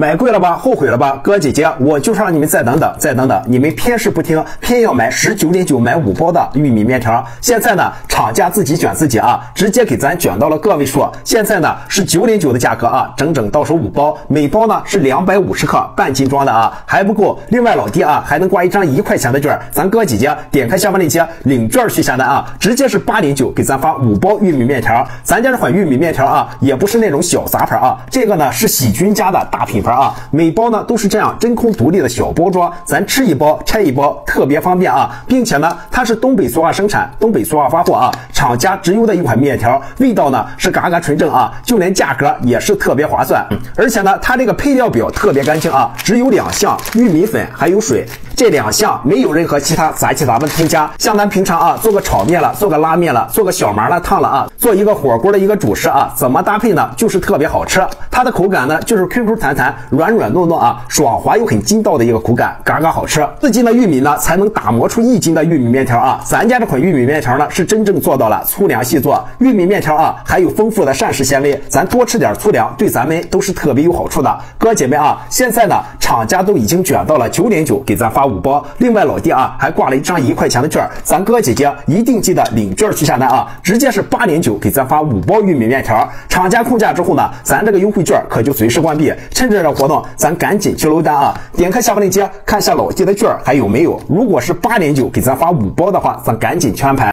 买贵了吧？后悔了吧？哥姐姐，我就是让你们再等等，再等等，你们偏是不听，偏要买十九点九买五包的玉米面条。现在呢，厂家自己卷自己啊，直接给咱卷到了个位数。现在呢是九点九的价格啊，整整到手五包，每包呢是两百五十克半斤装的啊，还不够。另外老弟啊，还能挂一张一块钱的券，咱哥姐姐点开下方链接领券去下单啊，直接是八点九给咱发五包玉米面条。咱家这款玉米面条啊，也不是那种小杂牌啊，这个呢是喜君家的大品牌啊，每包呢都是这样真空独立的小包装，咱吃一包拆一包，特别方便啊，并且呢它是东北绥化生产，东北绥化发货啊，厂家直邮的一款面条，味道呢是嘎嘎纯正啊，就连价格也是特别划算，而且呢它这个配料表特别干净啊，只有两项玉米粉还有水。这两项没有任何其他杂七杂八的添加，像咱平常啊做个炒面了，做个拉面了，做个小麻辣烫了啊，做一个火锅的一个主食啊，怎么搭配呢？就是特别好吃。它的口感呢就是 Q Q 弹弹、软软糯糯啊，爽滑又很筋道的一个口感，嘎嘎好吃。四斤的玉米呢才能打磨出一斤的玉米面条啊。咱家这款玉米面条呢是真正做到了粗粮细做，玉米面条啊还有丰富的膳食纤维，咱多吃点粗粮对咱们都是特别有好处的。哥姐妹啊，现在呢厂家都已经卷到了九点九，给咱发。五包，另外老弟啊，还挂了一张一块钱的券，咱哥姐姐一定记得领券去下单啊！直接是八点九给咱发五包玉米面条，厂家控价之后呢，咱这个优惠券可就随时关闭。趁着这活动，咱赶紧去搂单啊！点开下方链接，看下老弟的券还有没有。如果是八点九给咱发五包的话，咱赶紧去安排。